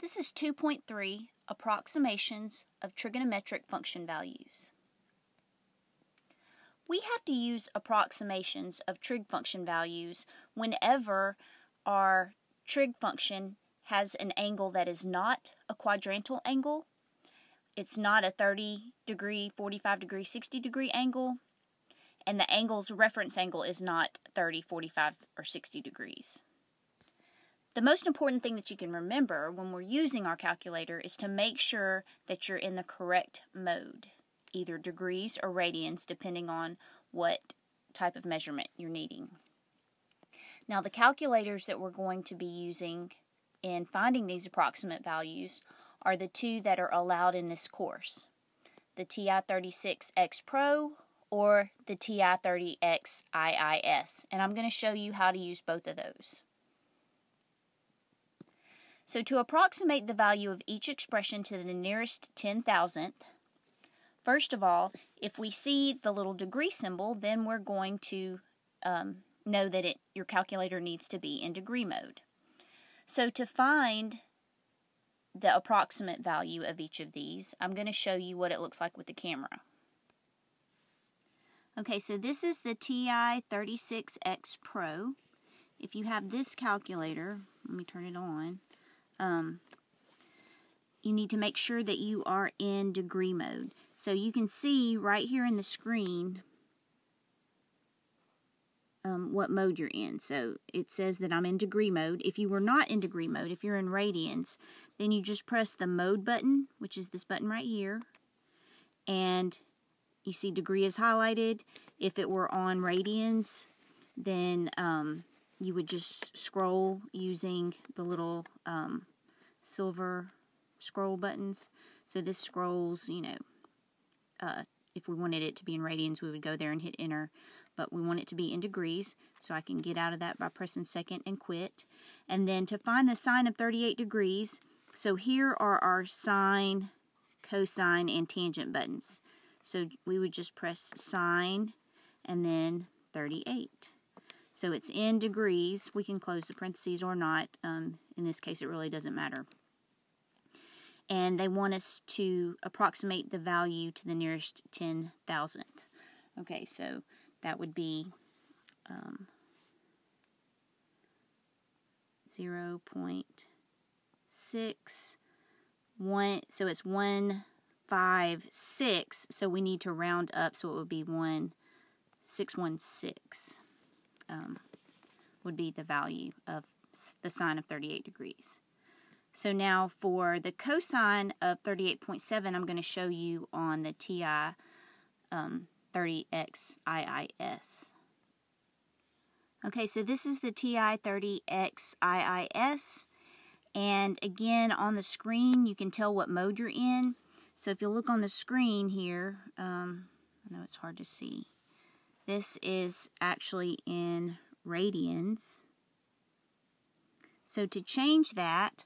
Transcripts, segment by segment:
This is 2.3 Approximations of Trigonometric Function Values. We have to use approximations of trig function values whenever our trig function has an angle that is not a quadrantal angle, it's not a 30 degree, 45 degree, 60 degree angle, and the angle's reference angle is not 30, 45, or 60 degrees. The most important thing that you can remember when we're using our calculator is to make sure that you're in the correct mode, either degrees or radians, depending on what type of measurement you're needing. Now, the calculators that we're going to be using in finding these approximate values are the two that are allowed in this course the TI36X Pro or the TI30X IIS. And I'm going to show you how to use both of those. So to approximate the value of each expression to the nearest 10,000th, first of all, if we see the little degree symbol, then we're going to um, know that it, your calculator needs to be in degree mode. So to find the approximate value of each of these, I'm going to show you what it looks like with the camera. Okay, so this is the TI36X Pro. If you have this calculator, let me turn it on um, you need to make sure that you are in degree mode. So you can see right here in the screen um, what mode you're in. So it says that I'm in degree mode. If you were not in degree mode, if you're in radians, then you just press the mode button, which is this button right here, and you see degree is highlighted. If it were on radians, then um, you would just scroll using the little um, silver scroll buttons. So this scrolls, you know, uh, if we wanted it to be in radians, we would go there and hit enter. But we want it to be in degrees, so I can get out of that by pressing second and quit. And then to find the sine of 38 degrees, so here are our sine, cosine, and tangent buttons. So we would just press sine and then 38. So it's in degrees. We can close the parentheses or not. Um, in this case, it really doesn't matter. And they want us to approximate the value to the nearest 10,000th. Okay, so that would be um, 0 0.6, one, so it's 156, so we need to round up, so it would be 1616 um, would be the value of the sine of 38 degrees. So now for the cosine of 38.7, I'm going to show you on the TI um, 30X IIS. Okay, so this is the TI 30X IIS. And again, on the screen, you can tell what mode you're in. So if you look on the screen here, um, I know it's hard to see. This is actually in radians. So to change that,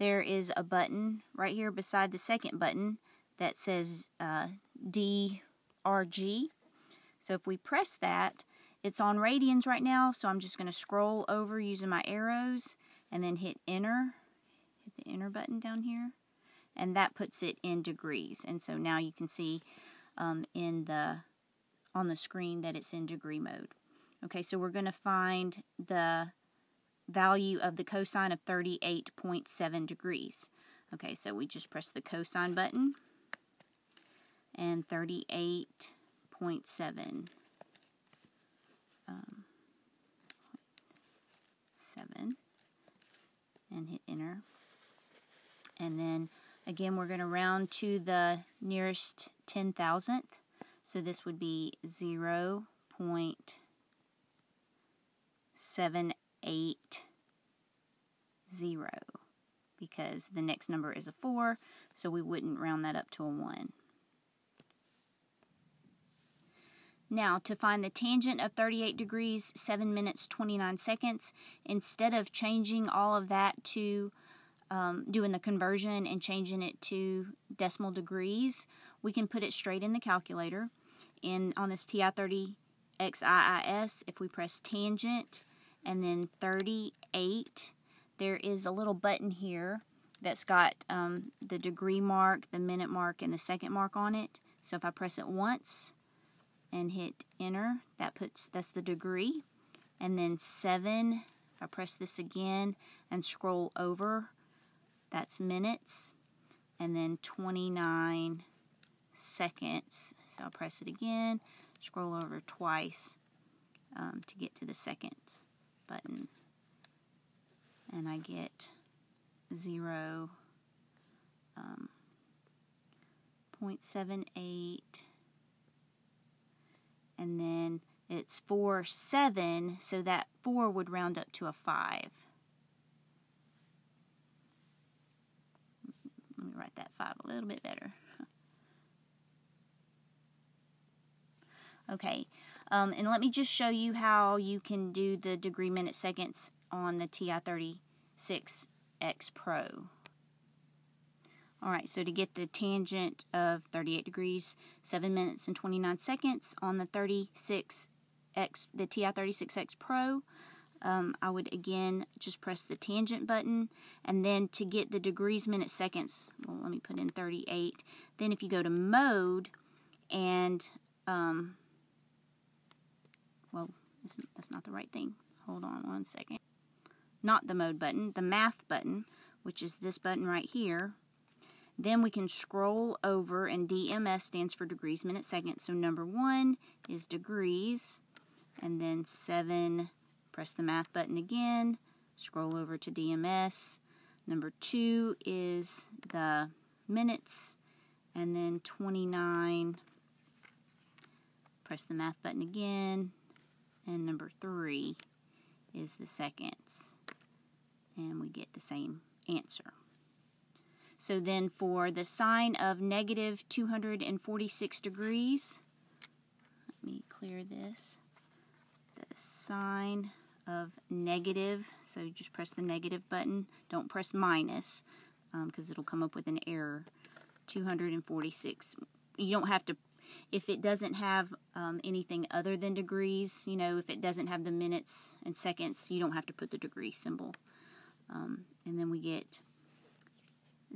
there is a button right here beside the second button that says uh, DRG. So if we press that, it's on radians right now, so I'm just going to scroll over using my arrows and then hit enter. Hit the enter button down here. And that puts it in degrees. And so now you can see um, in the on the screen that it's in degree mode. Okay, so we're going to find the value of the cosine of 38.7 degrees. Okay, so we just press the cosine button and 38.7 um, 7 and hit enter. And then again, we're going to round to the nearest 10,000th. So this would be 0 0.780 because the next number is a 4, so we wouldn't round that up to a 1. Now, to find the tangent of 38 degrees, 7 minutes 29 seconds, instead of changing all of that to um, doing the conversion and changing it to decimal degrees, we can put it straight in the calculator in on this TI-30 XIIS, if we press tangent and then 38, there is a little button here that's got um, the degree mark, the minute mark, and the second mark on it. So if I press it once and hit enter, that puts that's the degree. And then 7, if I press this again and scroll over, that's minutes. And then 29 seconds. So I'll press it again, scroll over twice um, to get to the seconds button. And I get 0, um, 0.78, and then it's 4, 7, so that 4 would round up to a 5. Let me write that 5 a little bit better. Okay, um, and let me just show you how you can do the degree minute seconds on the TI-36X Pro. Alright, so to get the tangent of 38 degrees, 7 minutes and 29 seconds on the 36X, the TI-36X Pro, um, I would again just press the tangent button and then to get the degrees minute seconds, well let me put in 38, then if you go to mode and um, well, that's not the right thing. Hold on one second. Not the mode button, the math button, which is this button right here. Then we can scroll over, and DMS stands for degrees, minutes, seconds. So number one is degrees, and then seven, press the math button again, scroll over to DMS. Number two is the minutes, and then 29, press the math button again, and number three is the seconds. And we get the same answer. So then for the sine of negative 246 degrees, let me clear this. The sine of negative, so just press the negative button. Don't press minus because um, it'll come up with an error. 246. You don't have to if it doesn't have um, anything other than degrees, you know, if it doesn't have the minutes and seconds, you don't have to put the degree symbol. Um, and then we get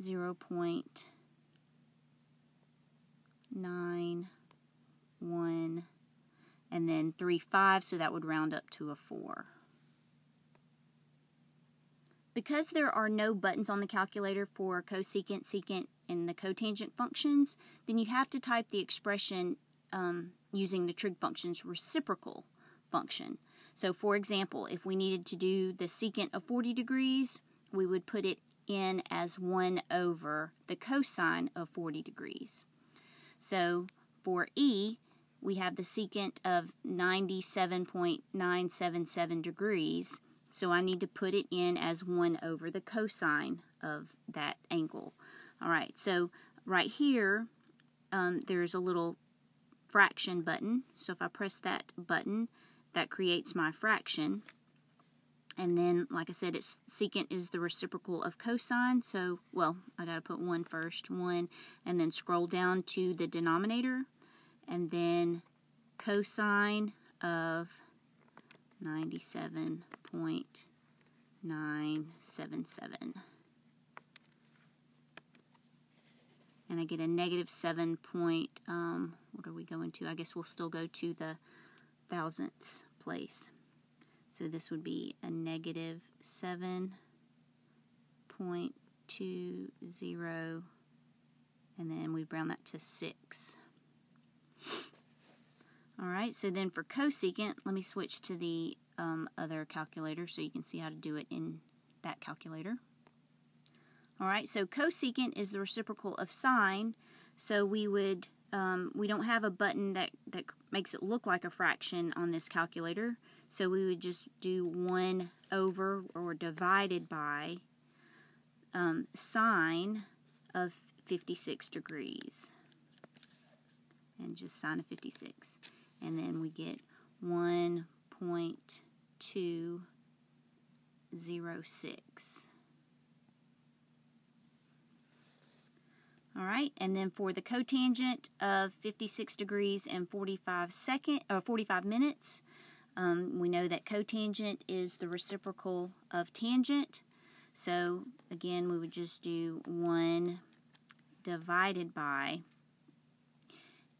0 0.91 and then 3 5, so that would round up to a 4. Because there are no buttons on the calculator for cosecant, secant, and the cotangent functions, then you have to type the expression um, using the trig function's reciprocal function. So for example, if we needed to do the secant of 40 degrees, we would put it in as 1 over the cosine of 40 degrees. So for E, we have the secant of 97.977 degrees, so I need to put it in as 1 over the cosine of that angle. All right, so right here, um, there's a little fraction button. So if I press that button, that creates my fraction. And then, like I said, it's secant is the reciprocal of cosine. So, well, I got to put 1 first, 1, and then scroll down to the denominator. And then cosine of 97.977. And I get a negative 7 point, um, what are we going to? I guess we'll still go to the thousandths place. So this would be a negative 7.20, and then we round that to 6. Alright, so then for cosecant, let me switch to the um, other calculator so you can see how to do it in that calculator. Alright, so cosecant is the reciprocal of sine, so we would, um, we don't have a button that, that makes it look like a fraction on this calculator, so we would just do 1 over or divided by um, sine of 56 degrees. And just sine of 56 and then we get 1.206. All right, and then for the cotangent of 56 degrees and 45 second or 45 minutes, um, we know that cotangent is the reciprocal of tangent. So again, we would just do 1 divided by,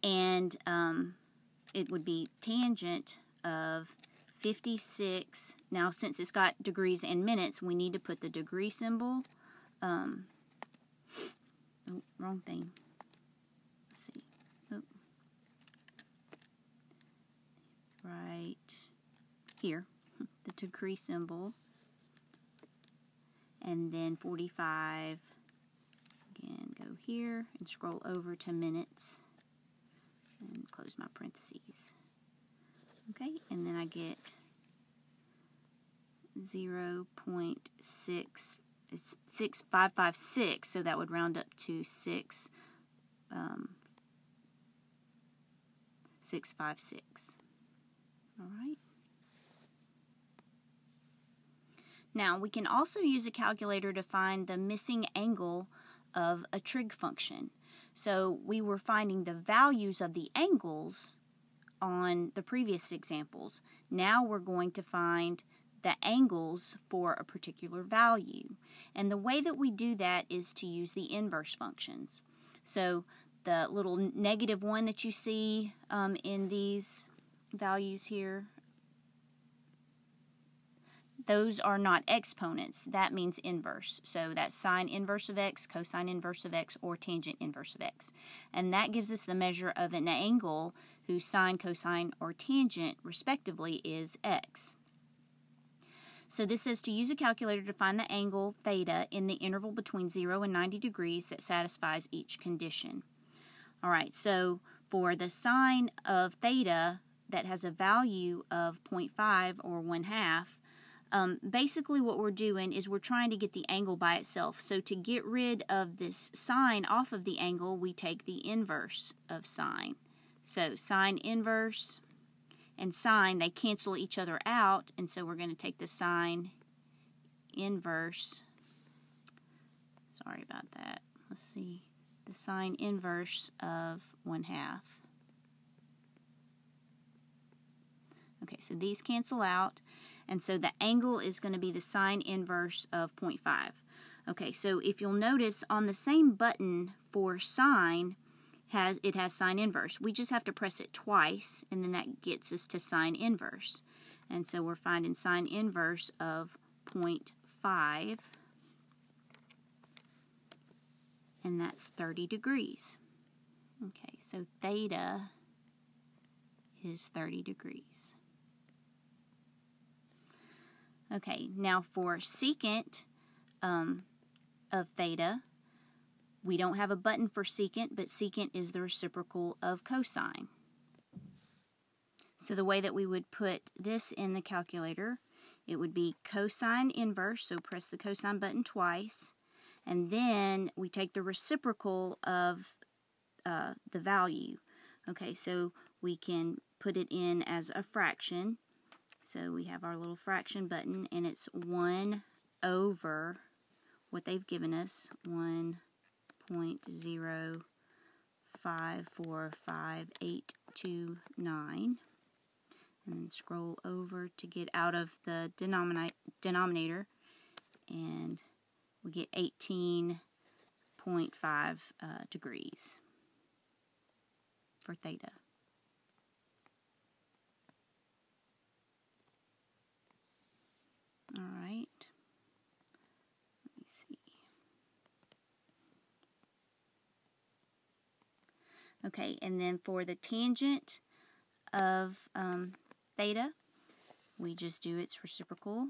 and um, it would be tangent of 56. Now, since it's got degrees and minutes, we need to put the degree symbol. Um, oh, wrong thing. Let's see. Oh. Right here, the degree symbol. And then 45. Again, go here and scroll over to minutes and close my parentheses. Okay, and then I get 0 0.6 it's 6556 so that would round up to 6 um, 656 all right. Now we can also use a calculator to find the missing angle of a trig function so we were finding the values of the angles on the previous examples. Now we're going to find the angles for a particular value. And the way that we do that is to use the inverse functions. So the little negative 1 that you see um, in these values here, those are not exponents. That means inverse. So that's sine inverse of x, cosine inverse of x, or tangent inverse of x. And that gives us the measure of an angle whose sine, cosine, or tangent, respectively, is x. So this says to use a calculator to find the angle theta in the interval between 0 and 90 degrees that satisfies each condition. All right, so for the sine of theta that has a value of 0.5 or 1 half, um, basically what we're doing is we're trying to get the angle by itself. So to get rid of this sine off of the angle, we take the inverse of sine. So sine inverse and sine, they cancel each other out, and so we're going to take the sine inverse. Sorry about that. Let's see. The sine inverse of 1 half. Okay, so these cancel out, and so the angle is going to be the sine inverse of 0.5. Okay, so if you'll notice on the same button for sine, has it has sine inverse. We just have to press it twice, and then that gets us to sine inverse. And so we're finding sine inverse of 0.5, and that's 30 degrees. Okay, so theta is 30 degrees. Okay, now for secant um, of theta, we don't have a button for secant, but secant is the reciprocal of cosine. So the way that we would put this in the calculator, it would be cosine inverse, so press the cosine button twice, and then we take the reciprocal of uh, the value. Okay, so we can put it in as a fraction. So we have our little fraction button, and it's 1 over what they've given us, 1 0.054589 and then scroll over to get out of the denominator and we get 18.5 uh, degrees for theta. All right. Let me see. Okay, and then for the tangent of um, theta, we just do its reciprocal.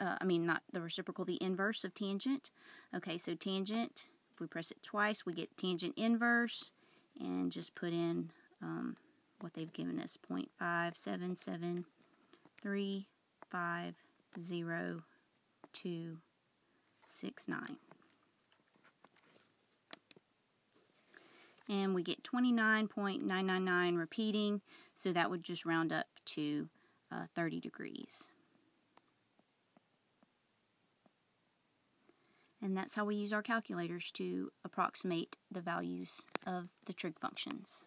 Uh, I mean, not the reciprocal, the inverse of tangent. Okay, so tangent, if we press it twice, we get tangent inverse, and just put in um, what they've given us, 0.577350 and we get 29.999 repeating, so that would just round up to uh, 30 degrees. And that's how we use our calculators to approximate the values of the trig functions.